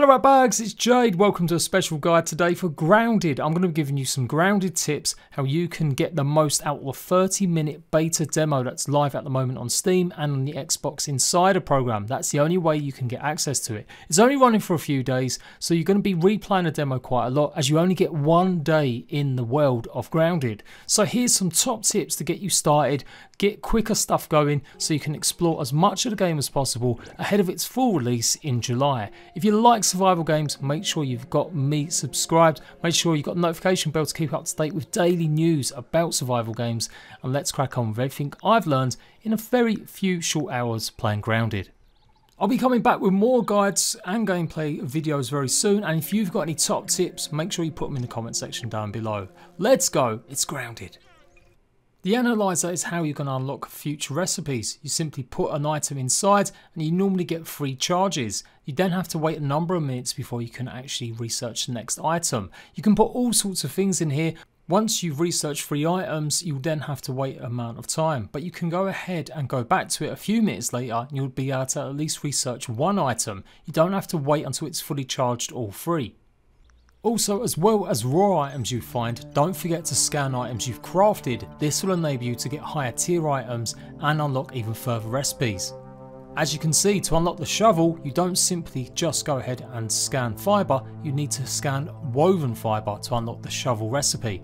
Hello Ratbags, it's Jade. Welcome to a special guide today for Grounded. I'm going to be giving you some grounded tips how you can get the most out of the 30 minute beta demo that's live at the moment on Steam and on the Xbox Insider program. That's the only way you can get access to it. It's only running for a few days, so you're going to be replaying the demo quite a lot as you only get one day in the world of Grounded. So here's some top tips to get you started, get quicker stuff going so you can explore as much of the game as possible ahead of its full release in July. If you like survival games, make sure you've got me subscribed. Make sure you've got the notification bell to keep up to date with daily news about survival games. And let's crack on with everything I've learned in a very few short hours playing Grounded. I'll be coming back with more guides and gameplay videos very soon and if you've got any top tips make sure you put them in the comment section down below. Let's go, it's grounded. The analyzer is how you're going to unlock future recipes. You simply put an item inside and you normally get free charges. You then have to wait a number of minutes before you can actually research the next item. You can put all sorts of things in here. Once you've researched free items, you'll then have to wait amount of time. But you can go ahead and go back to it a few minutes later and you'll be able to at least research one item. You don't have to wait until it's fully charged or free. Also, as well as raw items you find, don't forget to scan items you've crafted. This will enable you to get higher tier items and unlock even further recipes. As you can see, to unlock the shovel, you don't simply just go ahead and scan fibre, you need to scan woven fibre to unlock the shovel recipe.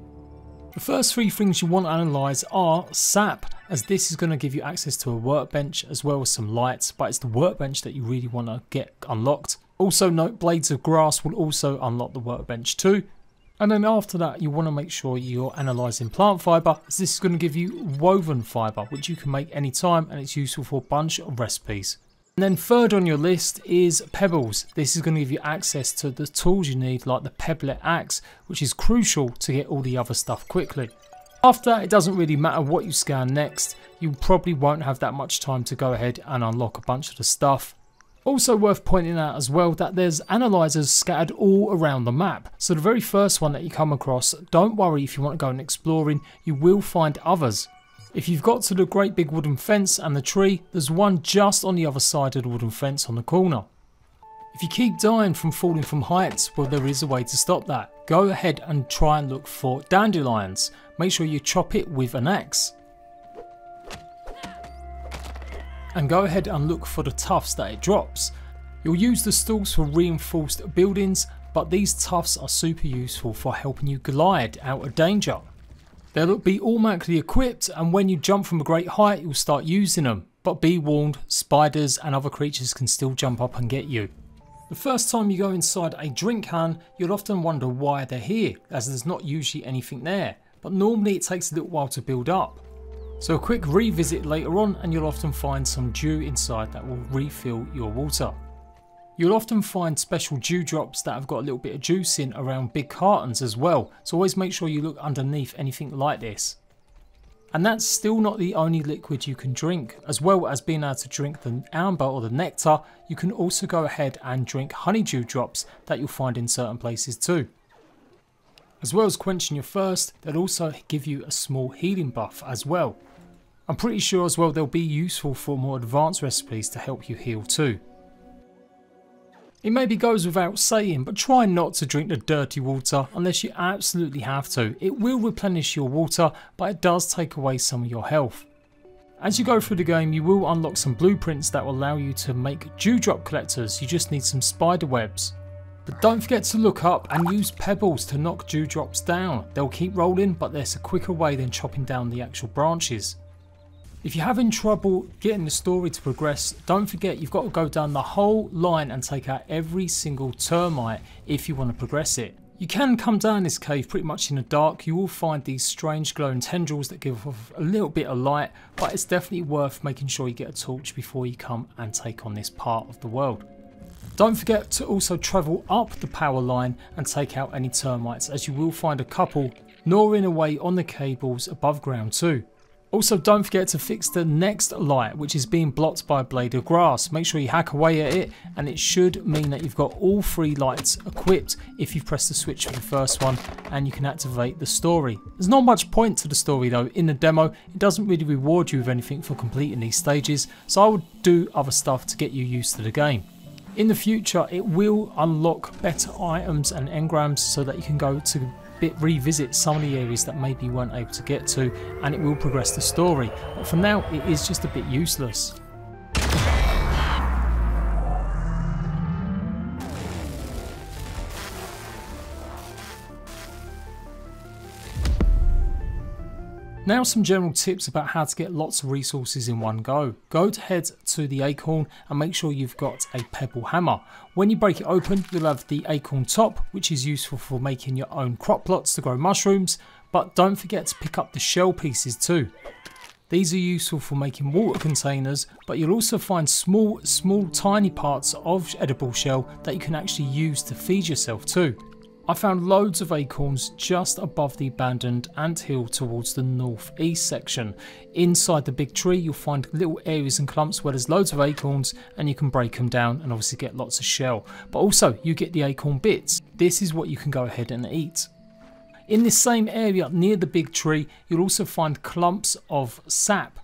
The first three things you want to analyse are sap, as this is going to give you access to a workbench as well as some lights, but it's the workbench that you really want to get unlocked. Also note blades of grass will also unlock the workbench too. And then after that you want to make sure you're analysing plant fibre as this is going to give you woven fibre which you can make anytime and it's useful for a bunch of recipes. And then third on your list is pebbles. This is going to give you access to the tools you need like the pebblet axe which is crucial to get all the other stuff quickly. After that it doesn't really matter what you scan next, you probably won't have that much time to go ahead and unlock a bunch of the stuff also worth pointing out as well that there's analyzers scattered all around the map. So the very first one that you come across, don't worry if you want to go and exploring, you will find others. If you've got to the great big wooden fence and the tree, there's one just on the other side of the wooden fence on the corner. If you keep dying from falling from heights, well there is a way to stop that. Go ahead and try and look for dandelions. Make sure you chop it with an axe. And go ahead and look for the tufts that it drops. You'll use the stalks for reinforced buildings, but these tufts are super useful for helping you glide out of danger. They'll be automatically equipped and when you jump from a great height you'll start using them, but be warned, spiders and other creatures can still jump up and get you. The first time you go inside a drink can, you'll often wonder why they're here, as there's not usually anything there, but normally it takes a little while to build up. So a quick revisit later on and you'll often find some dew inside that will refill your water. You'll often find special dewdrops that have got a little bit of juice in around big cartons as well, so always make sure you look underneath anything like this. And that's still not the only liquid you can drink. As well as being able to drink the amber or the nectar, you can also go ahead and drink honeydew drops that you'll find in certain places too. As well as quenching your thirst, they'll also give you a small healing buff as well. I'm pretty sure as well they'll be useful for more advanced recipes to help you heal too. It maybe goes without saying, but try not to drink the dirty water unless you absolutely have to. It will replenish your water, but it does take away some of your health. As you go through the game, you will unlock some blueprints that will allow you to make dewdrop collectors. You just need some spider webs. But don't forget to look up and use pebbles to knock dewdrops down. They'll keep rolling, but there's a quicker way than chopping down the actual branches. If you're having trouble getting the story to progress, don't forget you've got to go down the whole line and take out every single termite if you want to progress it. You can come down this cave pretty much in the dark, you will find these strange glowing tendrils that give off a little bit of light, but it's definitely worth making sure you get a torch before you come and take on this part of the world. Don't forget to also travel up the power line and take out any termites as you will find a couple gnawing away on the cables above ground too. Also don't forget to fix the next light which is being blocked by a blade of grass. Make sure you hack away at it and it should mean that you've got all three lights equipped if you press the switch for the first one and you can activate the story. There's not much point to the story though in the demo. It doesn't really reward you with anything for completing these stages so I would do other stuff to get you used to the game. In the future, it will unlock better items and engrams so that you can go to bit revisit some of the areas that maybe weren't able to get to and it will progress the story. But for now, it is just a bit useless. Now some general tips about how to get lots of resources in one go. Go to head to the acorn and make sure you've got a pebble hammer. When you break it open you'll have the acorn top which is useful for making your own crop plots to grow mushrooms but don't forget to pick up the shell pieces too. These are useful for making water containers, but you'll also find small, small tiny parts of edible shell that you can actually use to feed yourself too. I found loads of acorns just above the abandoned ant hill towards the northeast section. Inside the big tree you'll find little areas and clumps where there's loads of acorns and you can break them down and obviously get lots of shell. But also you get the acorn bits. This is what you can go ahead and eat. In this same area near the big tree you'll also find clumps of sap.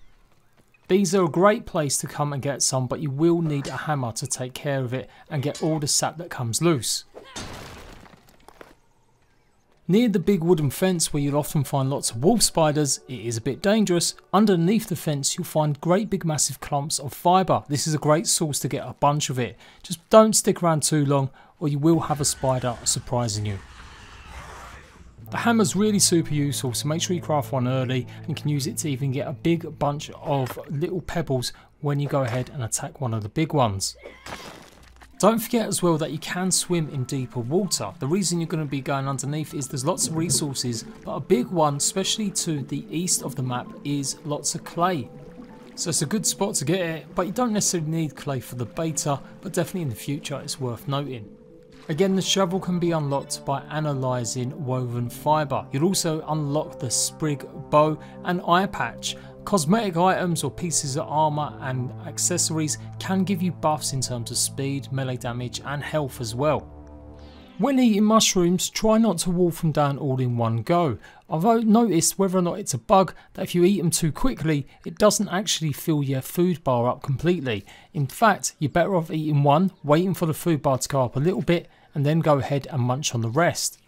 These are a great place to come and get some but you will need a hammer to take care of it and get all the sap that comes loose. Near the big wooden fence where you'll often find lots of wolf spiders, it is a bit dangerous. Underneath the fence you'll find great big massive clumps of fibre. This is a great source to get a bunch of it. Just don't stick around too long or you will have a spider surprising you. The hammer's really super useful so make sure you craft one early and can use it to even get a big bunch of little pebbles when you go ahead and attack one of the big ones. Don't forget as well that you can swim in deeper water. The reason you're going to be going underneath is there's lots of resources, but a big one, especially to the east of the map, is lots of clay. So it's a good spot to get it, but you don't necessarily need clay for the beta, but definitely in the future it's worth noting. Again, the shovel can be unlocked by analysing woven fibre. You'll also unlock the sprig bow and eye patch. Cosmetic items or pieces of armour and accessories can give you buffs in terms of speed, melee damage and health as well. When eating mushrooms, try not to wolf them down all in one go. I've noticed whether or not it's a bug that if you eat them too quickly, it doesn't actually fill your food bar up completely. In fact, you're better off eating one, waiting for the food bar to go up a little bit, and then go ahead and munch on the rest.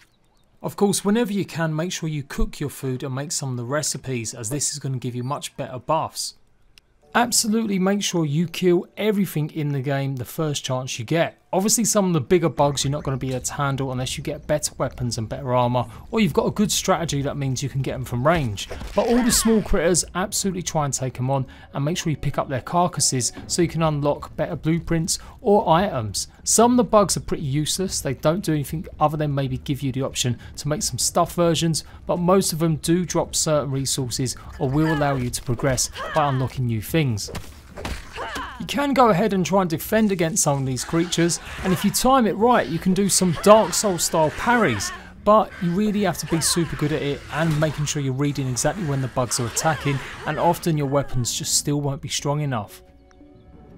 Of course, whenever you can, make sure you cook your food and make some of the recipes as this is going to give you much better buffs. Absolutely make sure you kill everything in the game the first chance you get. Obviously some of the bigger bugs you're not going to be able to handle unless you get better weapons and better armour or you've got a good strategy that means you can get them from range. But all the small critters absolutely try and take them on and make sure you pick up their carcasses so you can unlock better blueprints or items. Some of the bugs are pretty useless, they don't do anything other than maybe give you the option to make some stuff versions but most of them do drop certain resources or will allow you to progress by unlocking new things. You can go ahead and try and defend against some of these creatures and if you time it right you can do some Dark Souls style parries but you really have to be super good at it and making sure you're reading exactly when the bugs are attacking and often your weapons just still won't be strong enough.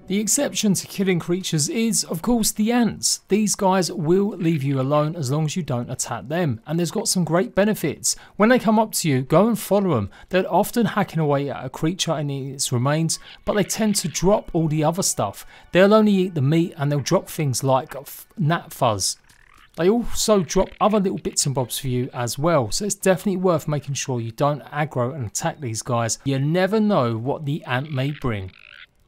The exception to killing creatures is, of course, the ants. These guys will leave you alone as long as you don't attack them, and there's got some great benefits. When they come up to you, go and follow them. They're often hacking away at a creature and its remains, but they tend to drop all the other stuff. They'll only eat the meat and they'll drop things like gnat fuzz. They also drop other little bits and bobs for you as well, so it's definitely worth making sure you don't aggro and attack these guys. You never know what the ant may bring.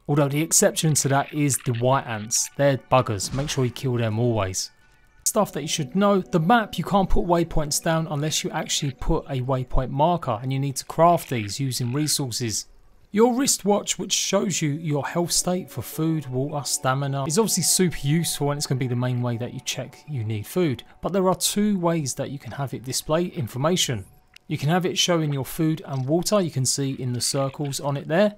Although the exception to that is the white ants. They're buggers, make sure you kill them always. Stuff that you should know, the map you can't put waypoints down unless you actually put a waypoint marker and you need to craft these using resources. Your wristwatch which shows you your health state for food, water, stamina is obviously super useful and it's going to be the main way that you check you need food. But there are two ways that you can have it display information. You can have it showing your food and water, you can see in the circles on it there.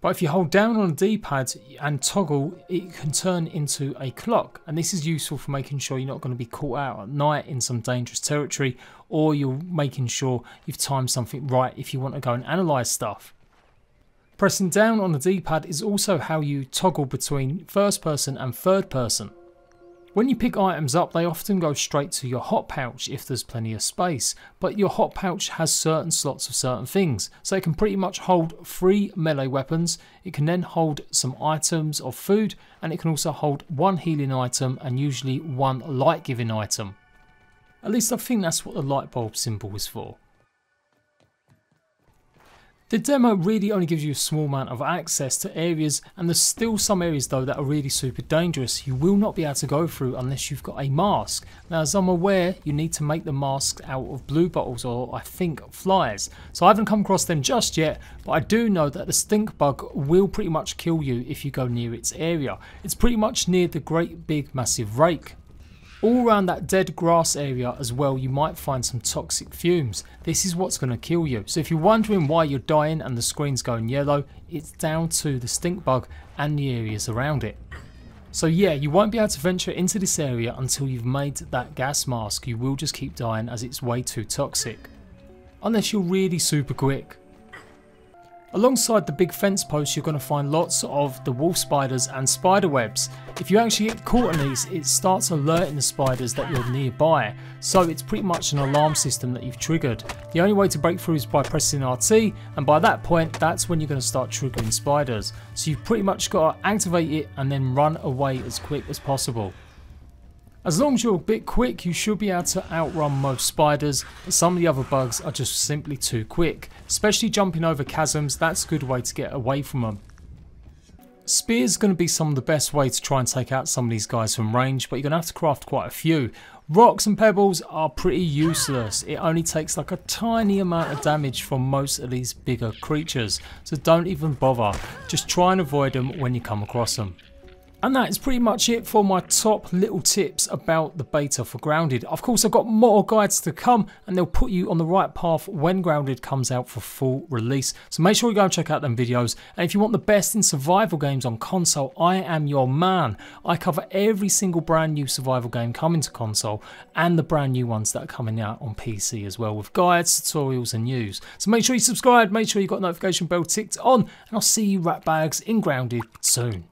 But if you hold down on the D-pad and toggle, it can turn into a clock. And this is useful for making sure you're not going to be caught out at night in some dangerous territory, or you're making sure you've timed something right if you want to go and analyze stuff. Pressing down on the D-pad is also how you toggle between first person and third person. When you pick items up, they often go straight to your hot pouch if there's plenty of space, but your hot pouch has certain slots of certain things, so it can pretty much hold three melee weapons, it can then hold some items of food, and it can also hold one healing item and usually one light giving item. At least I think that's what the light bulb symbol is for. The demo really only gives you a small amount of access to areas and there's still some areas though that are really super dangerous you will not be able to go through unless you've got a mask. Now as I'm aware you need to make the masks out of blue bottles or I think flies. So I haven't come across them just yet but I do know that the stink bug will pretty much kill you if you go near its area. It's pretty much near the great big massive rake. All around that dead grass area as well you might find some toxic fumes. This is what's going to kill you. So if you're wondering why you're dying and the screen's going yellow, it's down to the stink bug and the areas around it. So yeah, you won't be able to venture into this area until you've made that gas mask. You will just keep dying as it's way too toxic. Unless you're really super quick. Alongside the big fence posts you're going to find lots of the wolf spiders and spider webs. If you actually get caught in these it starts alerting the spiders that you're nearby so it's pretty much an alarm system that you've triggered. The only way to break through is by pressing RT and by that point that's when you're going to start triggering spiders. So you've pretty much got to activate it and then run away as quick as possible. As long as you're a bit quick, you should be able to outrun most spiders, but some of the other bugs are just simply too quick. Especially jumping over chasms, that's a good way to get away from them. Spears are going to be some of the best way to try and take out some of these guys from range, but you're going to have to craft quite a few. Rocks and pebbles are pretty useless. It only takes like a tiny amount of damage from most of these bigger creatures, so don't even bother. Just try and avoid them when you come across them. And that is pretty much it for my top little tips about the beta for Grounded. Of course, I've got more guides to come and they'll put you on the right path when Grounded comes out for full release. So make sure you go and check out them videos. And if you want the best in survival games on console, I am your man. I cover every single brand new survival game coming to console and the brand new ones that are coming out on PC as well with guides, tutorials and news. So make sure you subscribe, make sure you've got notification bell ticked on and I'll see you rat bags in Grounded soon.